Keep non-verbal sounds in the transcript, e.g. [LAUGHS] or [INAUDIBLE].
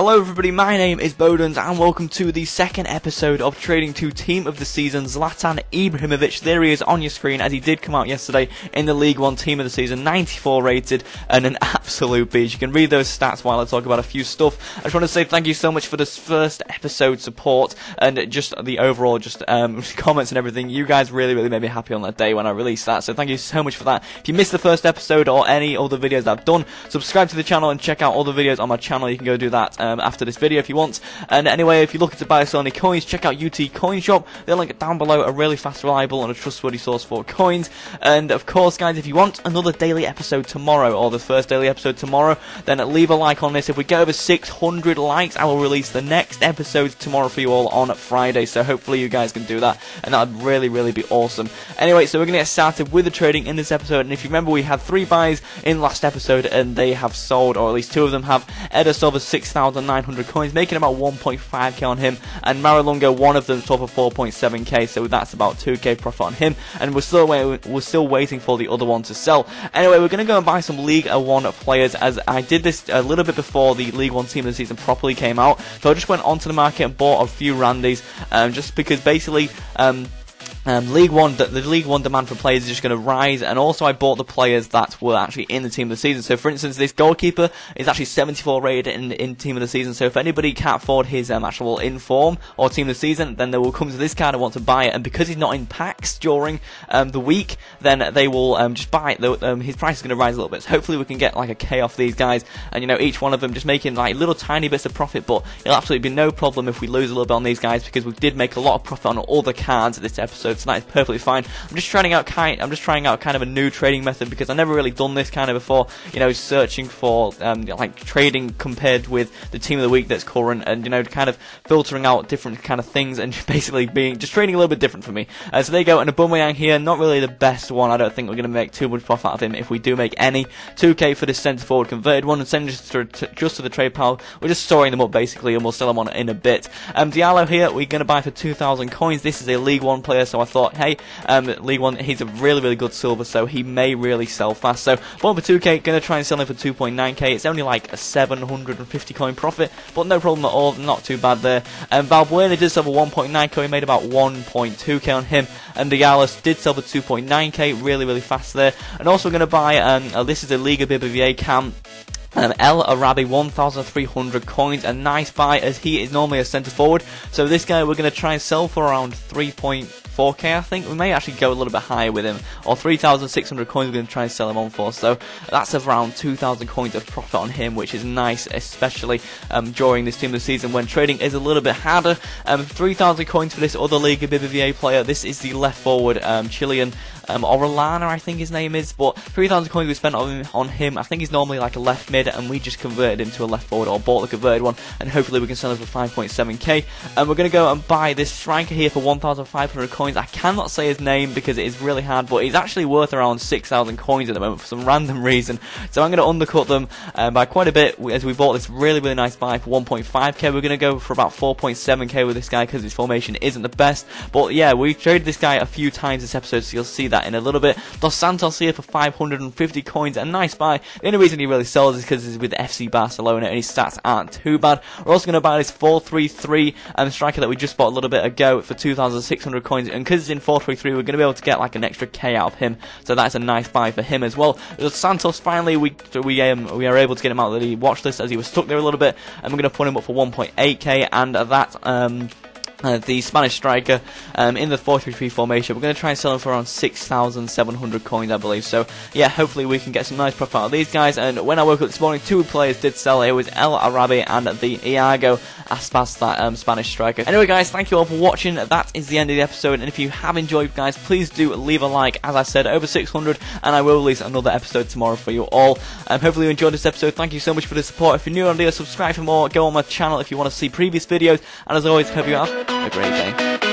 Hello everybody, my name is Bodens and welcome to the second episode of Trading 2 Team of the Season, Zlatan Ibrahimovic. There he is on your screen as he did come out yesterday in the League 1 Team of the Season, 94 rated and an [LAUGHS] absolute beast. You can read those stats while I talk about a few stuff. I just want to say thank you so much for this first episode support and just the overall just um, [LAUGHS] comments and everything. You guys really, really made me happy on that day when I released that, so thank you so much for that. If you missed the first episode or any other videos I've done, subscribe to the channel and check out all the videos on my channel. You can go do that um, Um, after this video if you want. And anyway, if you're looking to buy any coins, check out UT Coin Shop. They'll link it down below. A really fast, reliable, and a trustworthy source for coins. And of course, guys, if you want another daily episode tomorrow, or the first daily episode tomorrow, then leave a like on this. If we get over 600 likes, I will release the next episode tomorrow for you all on Friday. So hopefully you guys can do that, and that would really, really be awesome. Anyway, so we're going to get started with the trading in this episode. And if you remember, we had three buys in last episode, and they have sold, or at least two of them have. Eder sold 6,900 coins, making about 1.5k on him. And Maralunga, one of them, sold for 4.7k, so that's about 2k profit on him. And we're still waiting, we're still waiting for the other one to sell. Anyway, we're going to go and buy some League One players, as I did this a little bit before the League One team of the season properly came out. So I just went onto the market and bought a few Randys, um, just because basically. Um, um, League One, the, League One demand for players is just going to rise, and also I bought the players that were actually in the team of the season. So, for instance, this goalkeeper is actually 74 rated in, in team of the season. So, if anybody can't afford his um, actual inform or team of the season, then they will come to this card and want to buy it. And because he's not in packs during um, the week, then they will um, just buy it. Um, his price is going to rise a little bit. So, hopefully, we can get like a K off these guys, and you know, each one of them just making like little tiny bits of profit. But it'll absolutely be no problem if we lose a little bit on these guys because we did make a lot of profit on all the cards this episode. So that is perfectly fine. I'm just trying out kind. I'm just trying out kind of a new trading method because I've never really done this kind of before. You know, searching for um, like trading compared with the team of the week that's current, and you know, kind of filtering out different kind of things and [LAUGHS] basically being just trading a little bit different for me. Uh, so there you go. And Aubameyang here, not really the best one. I don't think we're going to make too much profit out of him if we do make any. 2k for this centre forward converted one, and send just to, to, just to the trade pile. We're just storing them up basically, and we'll sell them on in a bit. Um, Diallo here, we're going to buy for 2,000 coins. This is a League One player, so I thought, hey, um, League One. He's a really, really good silver, so he may really sell fast. So, for 2k, gonna try and sell him for 2.9k. It's only like a 750 coin profit, but no problem at all. Not too bad there. And Valbuena did sell for 1.9k. He made about 1.2k on him. And Alice did sell for 2.9k. Really, really fast there. And also gonna buy. Um, uh, this is a Liga BBVA cam. Um, El Arabi 1,300 coins, a nice buy as he is normally a centre forward. So this guy we're going to try and sell for around 3. 4k, I think. We may actually go a little bit higher with him. Or 3,600 coins we're going to try and sell him on for. So that's around 2,000 coins of profit on him, which is nice, especially um, during this team of the season when trading is a little bit harder. Um, 3,000 coins for this other Liga BBVA player. This is the left forward um, Chilean um, Orellana, I think his name is. But 3,000 coins we spent on, on him. I think he's normally like a left mid, and we just converted him to a left forward or bought the converted one, and hopefully we can sell him for 5.7k. And we're going to go and buy this striker here for 1,500 coins. I cannot say his name because it is really hard, but he's actually worth around 6,000 coins at the moment for some random [LAUGHS] reason. So I'm going to undercut them um, by quite a bit as we bought this really, really nice buy for 1.5k. We're going to go for about 4.7k with this guy because his formation isn't the best. But yeah, we traded this guy a few times this episode, so you'll see that in a little bit. Dos Santos here for 550 coins, a nice buy. The only reason he really sells is because he's with FC Barcelona and his stats aren't too bad. We're also going to buy this 433 um, striker that we just bought a little bit ago for 2,600 coins, and because it's in 433, we're going to be able to get like an extra K out of him, so that's a nice buy for him as well. Dos Santos, finally, we we um, we are able to get him out of the watch list as he was stuck there a little bit, and we're going to put him up for 1.8k, and that um, uh, the Spanish striker um, in the 4-3-3 formation. We're going to try and sell him for around 6,700 coins, I believe. So, yeah, hopefully we can get some nice profit out of these guys. And when I woke up this morning, two players did sell. It was El Arabi and the Iago Aspas, that um, Spanish striker. Anyway, guys, thank you all for watching. That is the end of the episode. And if you have enjoyed, guys, please do leave a like. As I said, over 600, and I will release another episode tomorrow for you all. Um, hopefully you enjoyed this episode. Thank you so much for the support. If you're new on here, subscribe for more. Go on my channel if you want to see previous videos. And as always, hope you have a great day.